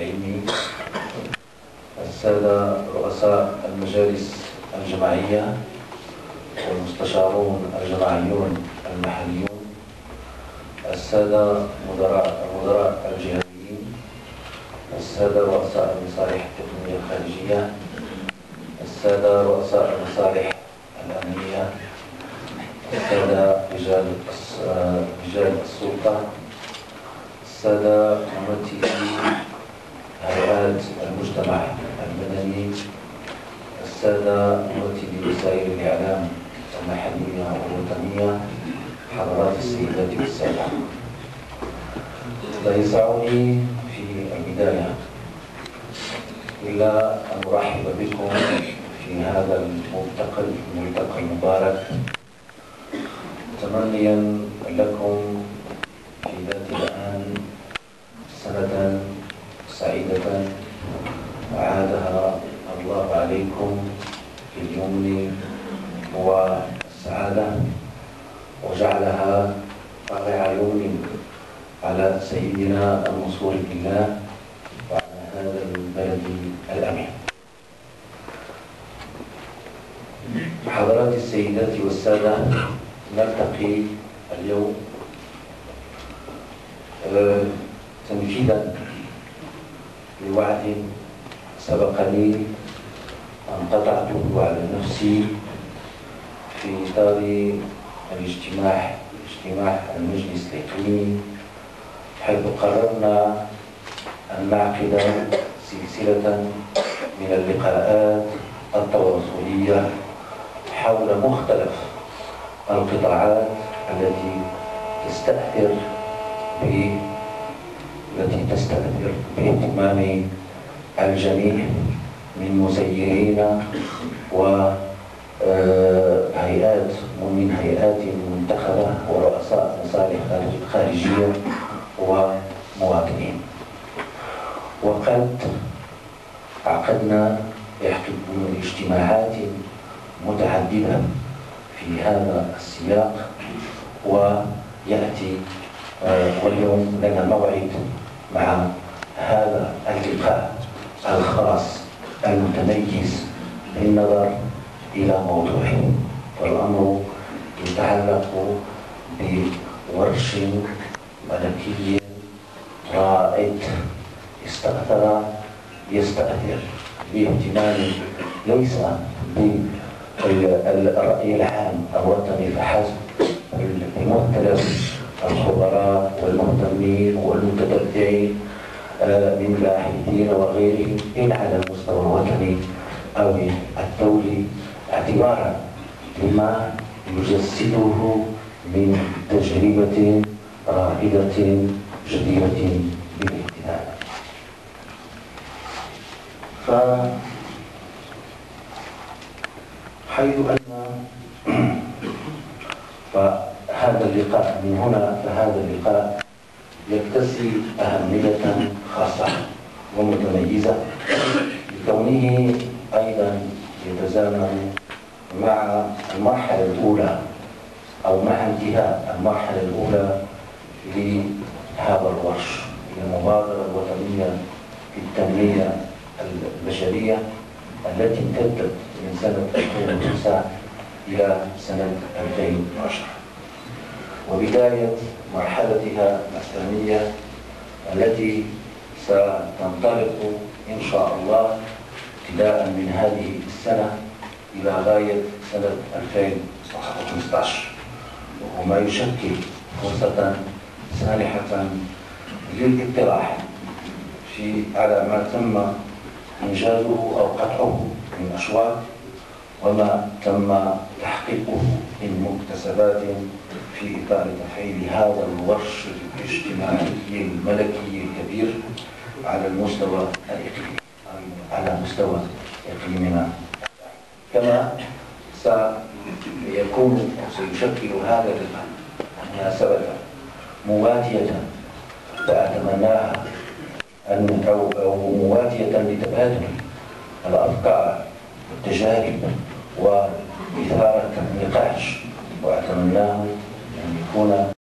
العلمي السادة رؤساء المجالس الجماعية والمستشارون الجماعيون المحليون السادة مدراء المدراء الجهويين السادة رؤساء المصالح التقنية الخارجية السادة رؤساء المصالح الأمنية السادة رجال رجال السلطة السادة ممثلي هيئات المجتمع المدني السادة ممثلي وسائل الإعلام المحلية والوطنية حضرات السيدات والسادة. لا يسعني في البداية إلا أن أرحب بكم في هذا الملتقى الملتقى المبارك. تمنيا لكم في ذات الآن سنة سعيدة أعادها الله عليكم في اليمن والسعادة وجعلها طالع يوم على سيدنا المنصور بالله وعلى هذا البلد الأمين. حضرات السيدات والسادة نلتقي اليوم آه، تنفيذا لوعد سبقني أن قطعته على نفسي في إطار الاجتماع اجتماع المجلس الإقليمي حيث قررنا أن نعقد سلسلة من اللقاءات التواصلية حول مختلف القطاعات التي تستأثر التي تستأثر باهتمام الجميع من مسيرين وهيئات ومن هيئات منتخبة ورؤساء مصالح خارجية ومواطنين. وقد عقدنا اجتماعات متعددة في هذا السياق ويأتي آه، واليوم لنا موعد مع هذا اللقاء الخاص المتميز بالنظر إلى موضوعه والأمر يتعلق بورش ملكي رائد استأثر يستأثر باهتمام ليس بالرأي العام الوطني فحسب بمختلف الخبراء والمهتمين والمتتبعين آه، من الباحثين وغيرهم إن على المستوى الوطني أو الدولي اعتبارا لما يجسده من تجربة رائدة جديرة بالاهتمام. ف حيث أن فهذا اللقاء من هنا فهذا اللقاء يكتسي أهمية خاصة ومتميزة لكونه أيضا يتزامن مع المرحلة الأولى أو مع انتهاء المرحلة الأولى لهذا الورش المبادرة الوطنية في التنمية البشرية التي امتدت من سنة 2009 إلى سنة 2010 وبداية مرحلتها الثانية التي ستنطلق إن شاء الله ابتداء من هذه السنة إلى غاية سنة 2015 وما يشكل فرصة سانحة للاطلاع في على ما تم إنجازه أو قطعه من أشواط وما تم تحقيقه من مكتسبات في إطار تفعيل هذا الورش الاجتماعي الملكي الكبير على المستوى الإقليمي. على مستوى إقليمنا. كما سيكون سيشكل هذا اللقاء مناسبة مواتية فأتمناها أن أو, أو مواتية لتبادل الأفكار والتجارب وإثارة النقاش. وأتمناه أن يكون